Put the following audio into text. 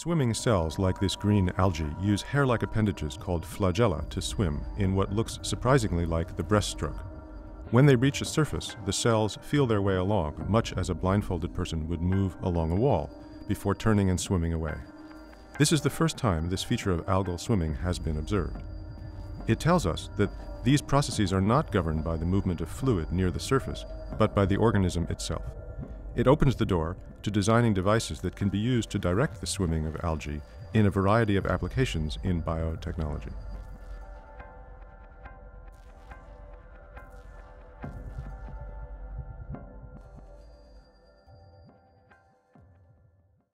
Swimming cells like this green algae use hair-like appendages called flagella to swim in what looks surprisingly like the breaststroke. When they reach a surface, the cells feel their way along, much as a blindfolded person would move along a wall, before turning and swimming away. This is the first time this feature of algal swimming has been observed. It tells us that these processes are not governed by the movement of fluid near the surface, but by the organism itself. It opens the door to designing devices that can be used to direct the swimming of algae in a variety of applications in biotechnology.